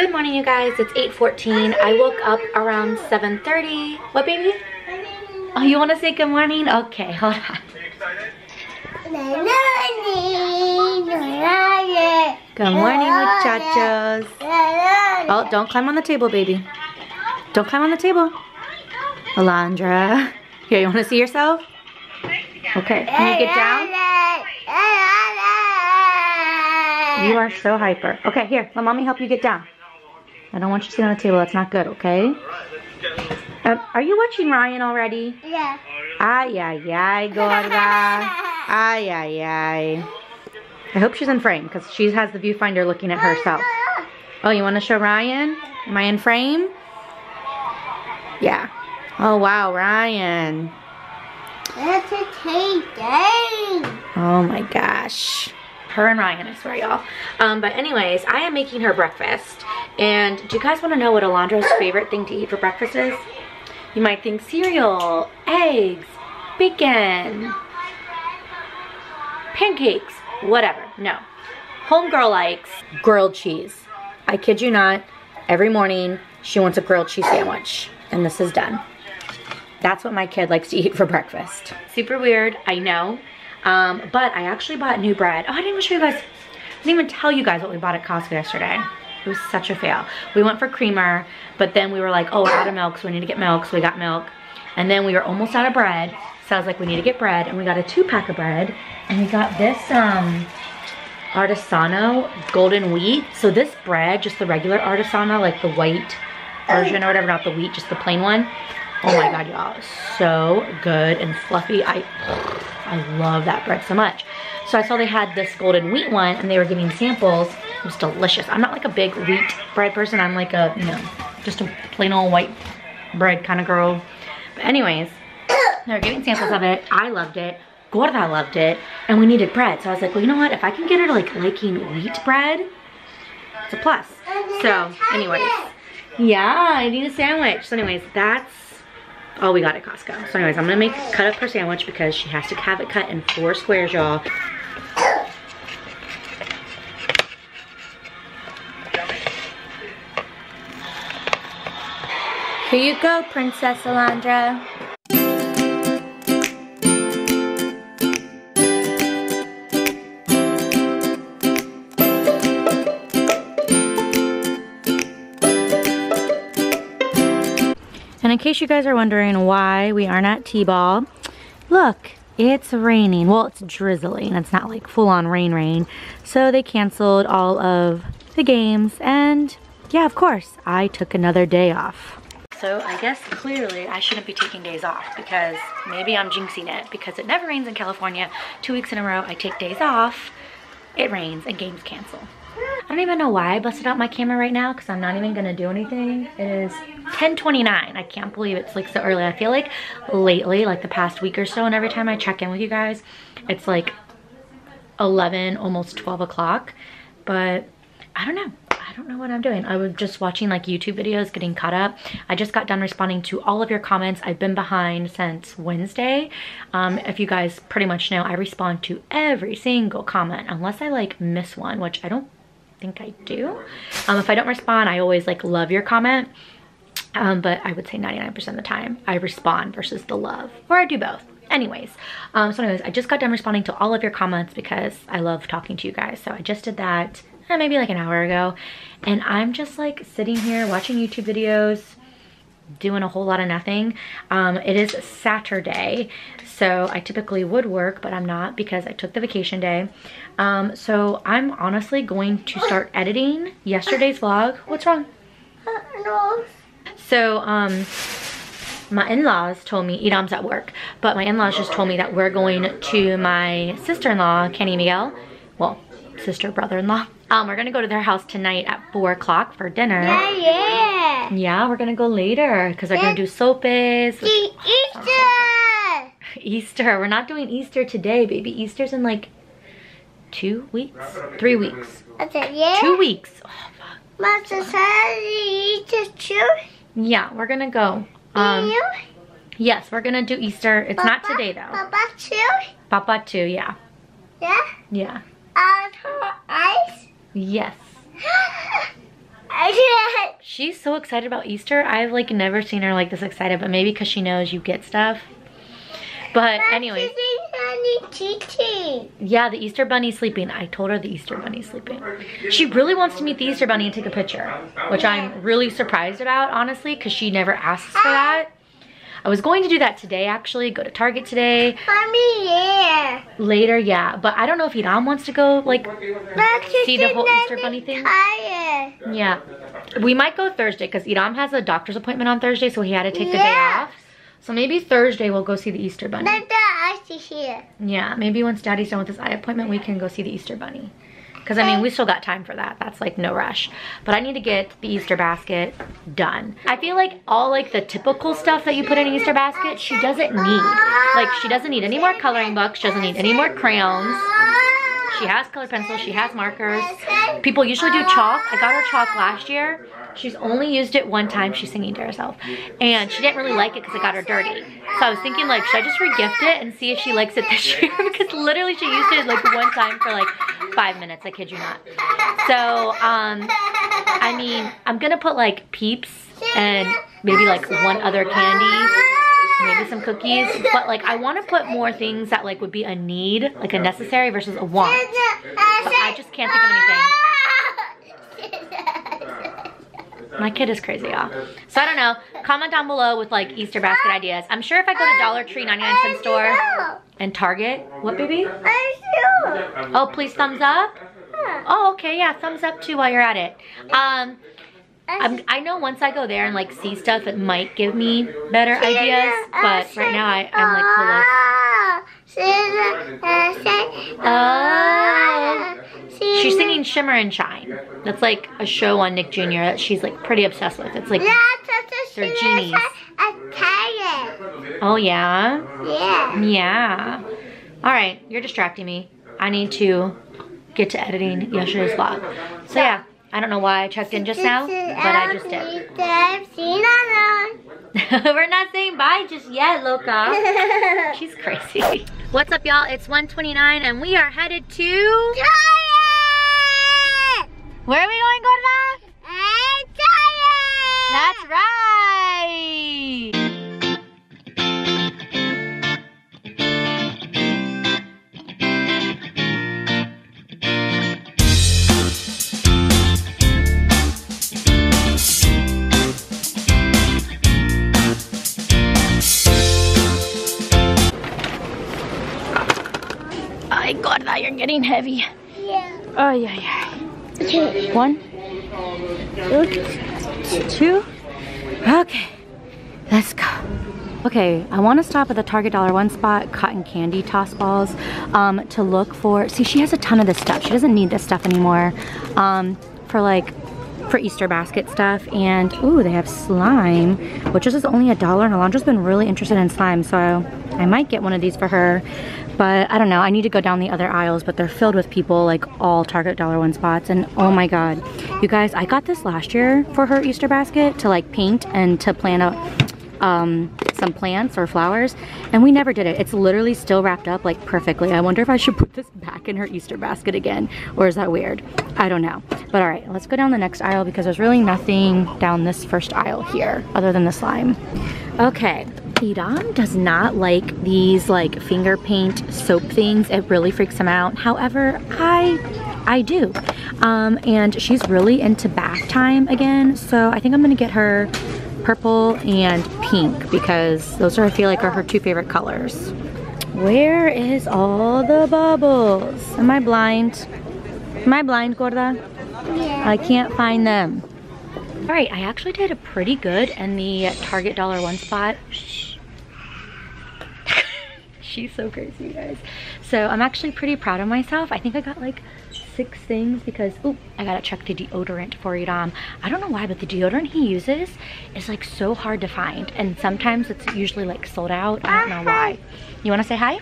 Good morning, you guys. It's 8.14. I woke up around 7.30. What, baby? Oh, you want to say good morning? Okay, hold on. Good morning, muchachos. Oh, don't climb on the table, baby. Don't climb on the table. Alondra. Here, you want to see yourself? Okay, can you get down? You are so hyper. Okay, here, let mommy help you get down. I don't want you to sit on the table. That's not good, okay? Uh, are you watching Ryan already? Yeah. Ay, ay, ay, gorda. Ay, ay, ay. I hope she's in frame because she has the viewfinder looking at herself. Oh, you want to show Ryan? Am I in frame? Yeah. Oh, wow, Ryan. It's a tape game. Oh my gosh. Her and Ryan, I swear y'all. Um, but anyways, I am making her breakfast. And do you guys want to know what Alondra's favorite thing to eat for breakfast is? You might think cereal, eggs, bacon, pancakes, whatever. No. Homegirl likes grilled cheese. I kid you not, every morning she wants a grilled cheese sandwich. And this is done. That's what my kid likes to eat for breakfast. Super weird, I know. Um, but I actually bought new bread. Oh, I didn't even show you guys, I didn't even tell you guys what we bought at Costco yesterday. It was such a fail. We went for creamer, but then we were like, oh, we're out of milk, so we need to get milk, so we got milk. And then we were almost out of bread, so I was like, we need to get bread, and we got a two pack of bread, and we got this um, Artesano golden wheat. So this bread, just the regular Artesano, like the white version or whatever, not the wheat, just the plain one. Oh my God, y'all, so good and fluffy. I, I love that bread so much. So I saw they had this golden wheat one and they were giving samples. It was delicious. I'm not like a big wheat bread person. I'm like a, you know, just a plain old white bread kind of girl. But anyways, they were giving samples of it. I loved it. Gorda loved it. And we needed bread. So I was like, well, you know what? If I can get her to like liking wheat bread, it's a plus. So anyways, yeah, I need a sandwich. So anyways, that's all we got at Costco. So anyways, I'm gonna make cut up her sandwich because she has to have it cut in four squares, y'all. Here you go, Princess Alondra. And in case you guys are wondering why we aren't at T-Ball, look, it's raining. Well, it's drizzling. It's not like full-on rain rain. So they canceled all of the games and yeah, of course, I took another day off. So I guess clearly I shouldn't be taking days off because maybe I'm jinxing it because it never rains in California. Two weeks in a row I take days off, it rains and games cancel. I don't even know why I busted out my camera right now because I'm not even gonna do anything. It is 10.29. I can't believe it's like so early. I feel like lately, like the past week or so, and every time I check in with you guys, it's like 11, almost 12 o'clock. But I don't know. I don't know what I'm doing. I was just watching like YouTube videos, getting caught up. I just got done responding to all of your comments. I've been behind since Wednesday. Um, if you guys pretty much know, I respond to every single comment unless I like miss one, which I don't think I do. Um, if I don't respond, I always like love your comment. Um, but I would say 99% of the time I respond versus the love, or I do both. Anyways, um, so anyways, I just got done responding to all of your comments because I love talking to you guys. So I just did that eh, maybe like an hour ago. And I'm just like sitting here watching YouTube videos, doing a whole lot of nothing. Um, it is Saturday, so I typically would work, but I'm not because I took the vacation day. Um, so I'm honestly going to start editing yesterday's vlog. What's wrong? So, um, my in-laws told me, Hiram's at work, but my in-laws just told me that we're going to my sister-in-law, Kenny Miguel, well, sister, brother-in-law. Um, we're gonna go to their house tonight at four o'clock for dinner. Yeah, yeah. Yeah, we're gonna go later because they're gonna do sopes. Easter. Easter. We're not doing Easter today, baby. Easter's in like two weeks, three weeks, said, yeah. two weeks. Oh, fuck. Said Easter too. Yeah, we're gonna go. Um, you? yes, we're gonna do Easter. It's not today though. Papa too? Papa too, yeah. Yeah. Yeah. Her eyes. Yes. She's so excited about Easter. I've like never seen her like this excited, but maybe because she knows you get stuff. But anyway. Yeah, the Easter Bunny's sleeping. I told her the Easter Bunny's sleeping. She really wants to meet the Easter Bunny and take a picture, which I'm really surprised about, honestly, because she never asks for that. I was going to do that today, actually, go to Target today. Mommy, yeah. Later, yeah, but I don't know if Hiram wants to go, like, See the whole Easter bunny thing? Tired. yeah. We might go Thursday, because Hiram has a doctor's appointment on Thursday, so he had to take the day off. So maybe Thursday we'll go see the Easter Bunny. Let the ice here. Yeah, maybe once Daddy's done with his eye appointment, we can go see the Easter Bunny. Because, I mean, we still got time for that. That's, like, no rush. But I need to get the Easter basket done. I feel like all, like, the typical stuff that you put in an Easter basket, she doesn't need. Like, she doesn't need any more coloring books. She doesn't need any more crayons. She has colored pencils. She has markers. People usually do chalk. I got her chalk last year. She's only used it one time. She's singing to herself. And she didn't really like it because it got her dirty. So I was thinking like, should I just regift it and see if she likes it this year? because literally she used it like one time for like five minutes. I kid you not. So, um, I mean, I'm going to put like peeps and maybe like one other candy maybe some cookies but like i want to put more things that like would be a need like a necessary versus a want but i just can't think of anything my kid is crazy y'all so i don't know. Comment down below with like easter basket ideas. I'm sure if i go to dollar tree 99 cent store and target what baby? Oh please thumbs up? Oh okay yeah thumbs up too while you're at it. Um I'm, I know once I go there and like see stuff, it might give me better ideas. But right now, I, I'm like clueless. Oh, she's singing "Shimmer and Shine." That's like a show on Nick Jr. that she's like pretty obsessed with. It's like, They're genies. oh yeah, Yeah. yeah. All right, you're distracting me. I need to get to editing yesterday's vlog. So yeah, I don't know why I checked in just now, but I just did. We're not saying bye just yet, Loca. She's crazy. What's up, y'all? It's 129 and we are headed to... Where are we going, Gorda? That's right! Ay, Gorda, you're getting heavy. Yeah. Oh, yeah, yeah. One, two. Okay, let's go. Okay, I want to stop at the Target Dollar One spot, cotton candy toss balls, um, to look for. See, she has a ton of this stuff. She doesn't need this stuff anymore. Um, for like, for Easter basket stuff. And ooh, they have slime, which is only a dollar. And Alondra's been really interested in slime, so I might get one of these for her. But I don't know. I need to go down the other aisles, but they're filled with people, like all Target Dollar One spots. And oh my god, you guys, I got this last year for her Easter basket to like paint and to plan a um, some plants or flowers and we never did it. It's literally still wrapped up like perfectly. I wonder if I should put this back in her Easter basket again or is that weird? I don't know. But all right, let's go down the next aisle because there's really nothing down this first aisle here other than the slime. Okay, Hiram does not like these like finger paint soap things. It really freaks him out. However, I I do. Um, and she's really into bath time again. So I think I'm gonna get her purple and pink because those are I feel like are her two favorite colors. Where is all the bubbles? Am I blind? Am I blind, Gorda? Yeah. I can't find them. All right, I actually did a pretty good in the Target Dollar One spot. She's so crazy, you guys. So I'm actually pretty proud of myself. I think I got like six things because, oh, I gotta check the deodorant for Hiram. I don't know why, but the deodorant he uses is like so hard to find. And sometimes it's usually like sold out. I don't know why. You wanna say hi?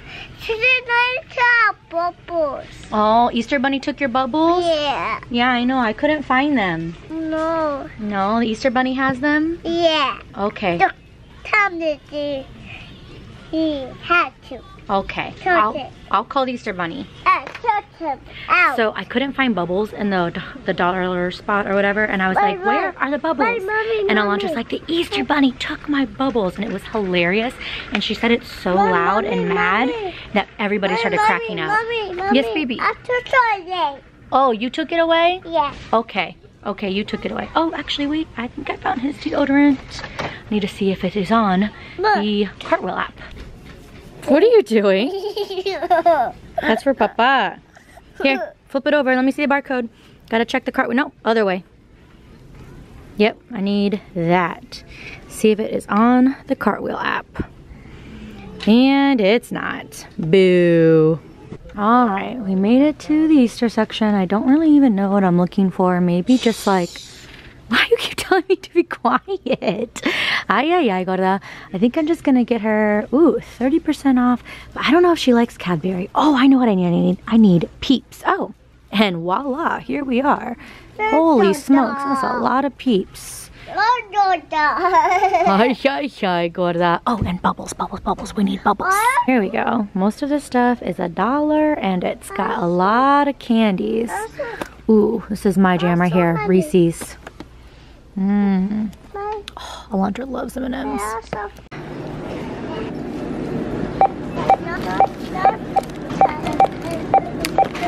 bubbles. Oh, Easter Bunny took your bubbles? Yeah. Yeah, I know. I couldn't find them. No. No, the Easter Bunny has them? Yeah. Okay. Look, come to see. He had to. Okay. I'll. I'll call the Easter Bunny. Uh. So I couldn't find bubbles in the the dollar spot or whatever, and I was like, "Where are the bubbles?" And. Alondra's like, "The Easter Bunny took my bubbles," and it was hilarious. And she said it so loud and mad that everybody started cracking up. Yes, baby. I took toilet. Oh, you took it away? Yeah. Okay. Okay, you took it away. Oh, actually, wait. I think I found his deodorant. I need to see if it is on the Cartwheel app. What are you doing? That's for Papa. Here, flip it over. Let me see the barcode. Gotta check the cart. No, other way. Yep, I need that. See if it is on the Cartwheel app. And it's not. Boo. All right, we made it to the Easter section. I don't really even know what I'm looking for. Maybe just like, why you keep telling me to be quiet? Ay, ay, ay, gorda. I think I'm just gonna get her, ooh, 30% off. But I don't know if she likes Cadbury. Oh, I know what I need. I need, I need Peeps. Oh, and voila, here we are. Holy smokes, that's a lot of Peeps. Ay, ay, ay, gorda. Oh, and bubbles, bubbles, bubbles. We need bubbles. Here we go. Most of this stuff is a dollar and it's got a lot of candies. Ooh, this is my jam right here. Reese's. Mmm. Alondra loves M&M's.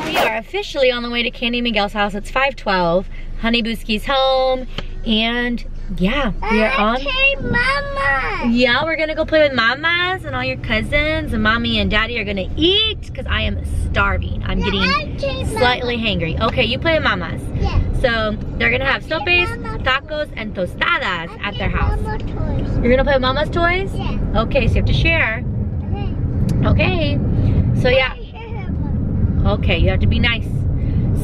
We are officially on the way to Candy Miguel's house. It's 512. Honey Booski's home. And yeah, we are on. Hey, Mama. Yeah, we're gonna go play with mamas and all your cousins, and mommy and daddy are gonna eat because I am starving. I'm getting Okay, slightly hangry. Okay, you play with mamas. Yeah. So they're gonna have sopes, tacos, and tostadas at their house. You're gonna play with mama's toys? Yeah. Okay, so you have to share. Okay. So yeah, Okay, you have to be nice.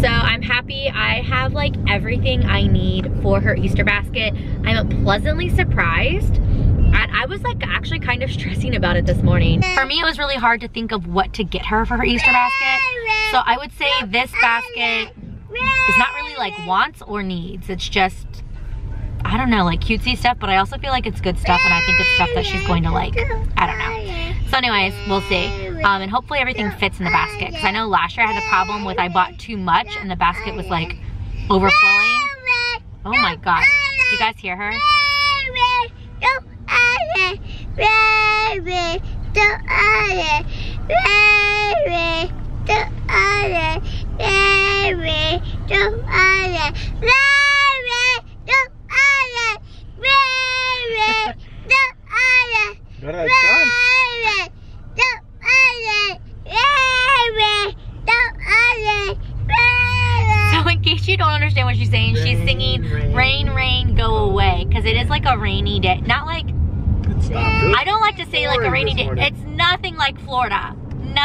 So I'm happy I have like everything I need for her Easter basket. I'm pleasantly surprised. And I was like actually kind of stressing about it this morning. For me, it was really hard to think of what to get her for her Easter basket. So I would say this basket is not really like wants or needs. It's just, I don't know, like cutesy stuff, but I also feel like it's good stuff and I think it's stuff that she's going to like. I don't know. So anyways, we'll see. Um, and hopefully everything fits in the basket. Because I know last year I had a problem with I bought too much and the basket was like overflowing. Oh my god. Do you guys hear her? Ahora están. So in case you don't understand what she's saying, she's singing Rain, Rain, Go Away. Because it is like a rainy day. Not like. I don't like to say like a rainy day. morning. It's nothing like Florida.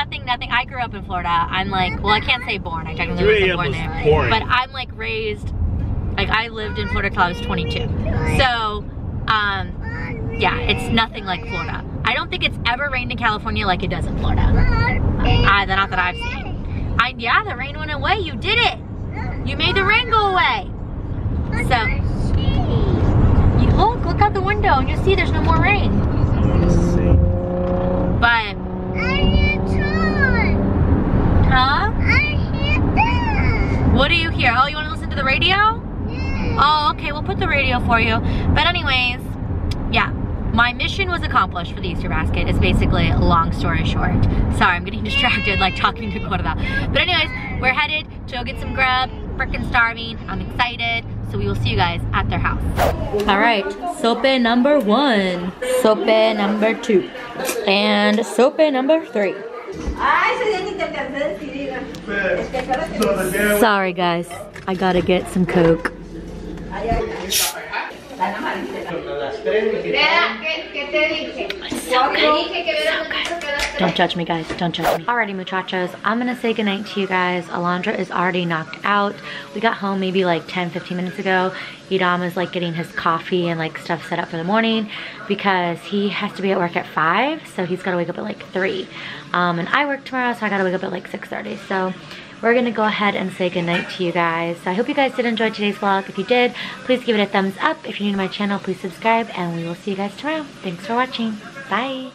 Nothing, nothing. I grew up in Florida. I'm like, well, I can't say born. I technically 3 wasn't a.m. born was there. pouring. But I'm like raised, like I lived in Florida till I was 22. So, um, yeah, it's nothing like Florida. I don't think it's ever rained in California like it does in Florida. I, not that I've seen. I, yeah, the rain went away. You did it. You made the rain go away. So, you look, look out the window and you'll see there's no more rain. But, huh? What do you hear? Oh, you want to listen to the radio? Oh, okay, we'll put the radio for you. But anyways, yeah, my mission was accomplished for the Easter basket. It's basically a long story short. Sorry, I'm getting distracted like talking to Gorda. But anyways, we're headed to go get some grub. Freaking starving. I'm excited. So we will see you guys at their house. All right, sope number one, sope number two, and sope number three. Sorry guys, I gotta get some Coke. Don't judge me, guys. Don't judge me. Alrighty, muchachos. I'm gonna say goodnight to you guys. Alondra is already knocked out. We got home maybe like 10, 15 minutes ago. Hiram is like getting his coffee and like stuff set up for the morning because he has to be at work at 5, so he's gotta wake up at like 3. Um, and I work tomorrow, so I gotta wake up at like 6.30. So we're gonna go ahead and say goodnight to you guys. So I hope you guys did enjoy today's vlog. If you did, please give it a thumbs up. If you're new to my channel, please subscribe, and we will see you guys tomorrow. Thanks for watching. Bye.